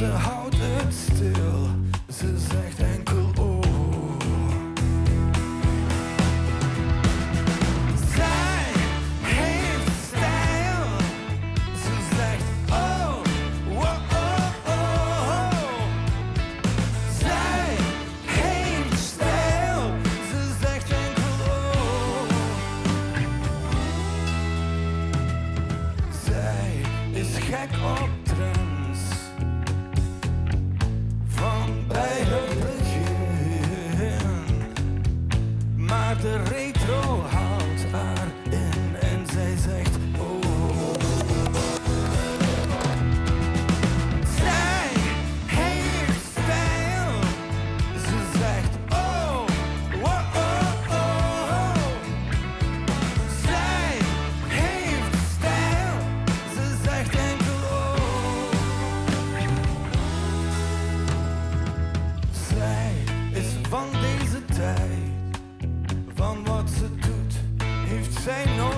was a home.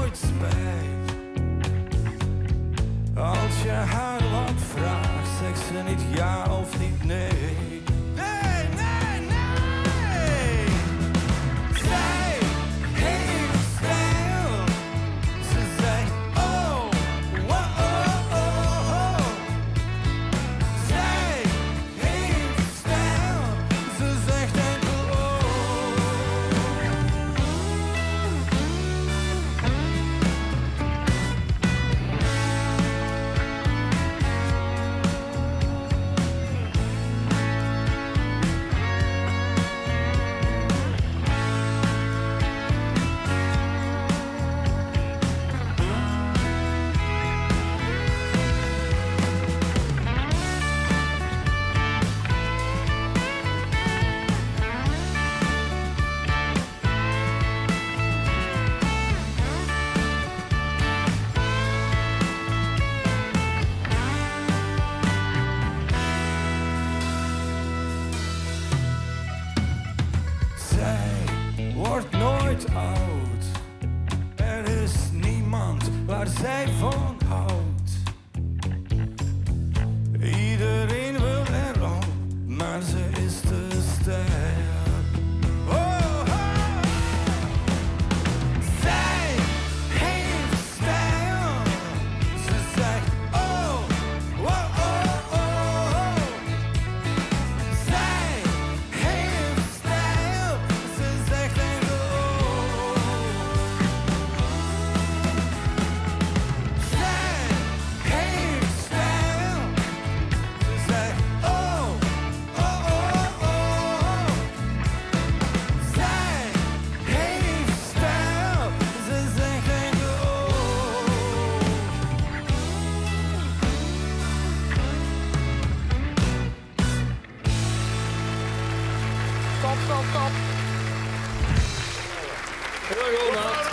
expect? Hold your heart. oud. Er is niemand waar zij van houdt. stopp, stopp, stopp.